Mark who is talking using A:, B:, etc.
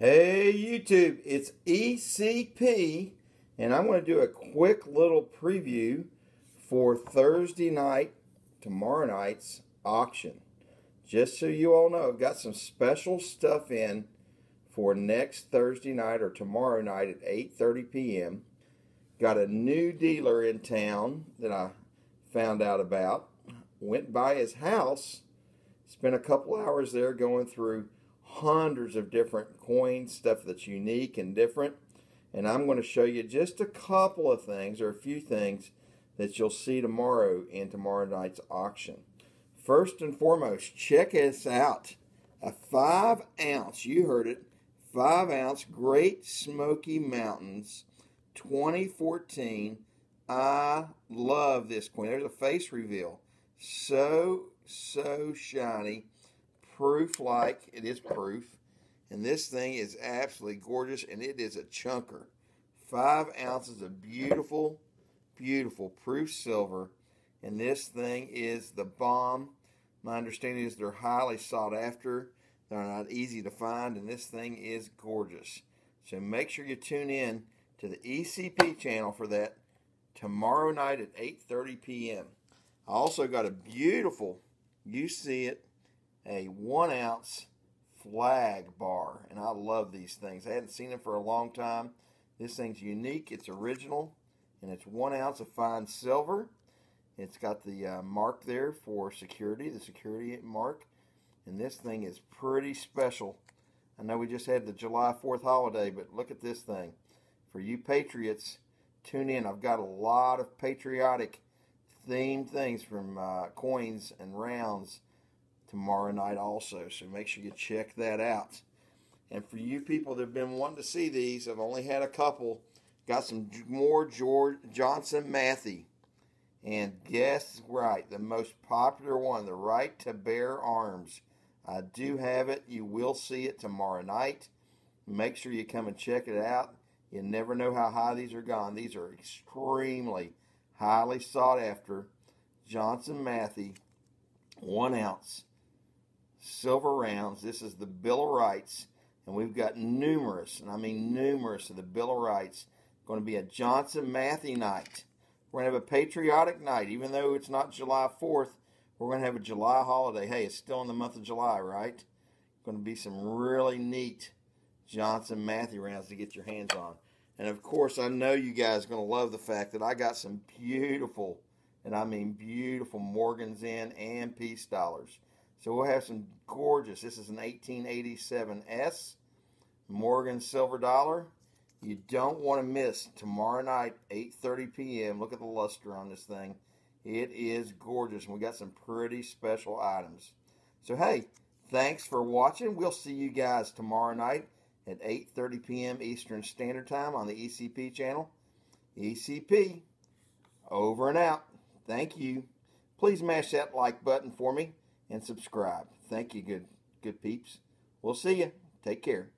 A: YouTube? It's ECP, and I'm going to do a quick little preview for Thursday night, tomorrow night's auction. Just so you all know, I've got some special stuff in for next Thursday night or tomorrow night at 8:30 p.m. Got a new dealer in town that I found out about. Went by his house, spent a couple hours there going through hundreds of different coins, stuff that's unique and different. And I'm going to show you just a couple of things or a few things that you'll see tomorrow in tomorrow night's auction. First and foremost, check this out. A five ounce, you heard it, five ounce Great Smoky Mountains 2014. I love this coin. There's a face reveal. So, so shiny proof like it is proof. And this thing is absolutely gorgeous and it is a chunker. Five ounces of beautiful, beautiful proof silver. And this thing is the bomb. My understanding is they're highly sought after. They're not easy to find and this thing is gorgeous. So make sure you tune in to the ECP channel for that tomorrow night at 8.30 p.m. I also got a beautiful, you see it, a one ounce flag bar. And I love these things. I hadn't seen them for a long time. This thing's unique. It's original. And it's one ounce of fine silver. It's got the uh, mark there for security, the security mark. And this thing is pretty special. I know we just had the July 4th holiday, but look at this thing. For you patriots, tune in. I've got a lot of patriotic themed things from uh, coins and rounds tomorrow night also. So make sure you check that out. And for you people that have been wanting to see these, I've only had a couple. Got some more George Johnson Matthey. And guess right, the most popular one, the right to bear arms. I do have it. You will see it tomorrow night. Make sure you come and check it out. You never know how high these are gone. These are extremely highly sought after. Johnson Matthey, one ounce silver rounds. This is the Bill of Rights, and we've got numerous, and I mean numerous of the Bill of Rights. Going to be a Johnson Matthey night. We're going to have a patriotic night, even though it's not July 4th. We're going to have a July holiday. Hey, it's still in the month of July, right? Going to be some really neat Johnson Matthey rounds to get your hands on. And of course, I know you guys are going to love the fact that I got some beautiful, and I mean beautiful Morgan's in and Peace dollars. So we'll have some gorgeous. This is an 1887S Morgan Silver Dollar. You don't want to miss tomorrow night, 8:30 p.m. Look at the luster on this thing. It is gorgeous, and we got some pretty special items. So hey, thanks for watching. We'll see you guys tomorrow night at 8:30 p.m. Eastern Standard Time on the ECP channel. ECP, over and out. Thank you. Please mash that like button for me and subscribe. Thank you, good good peeps. We'll see you. Take care.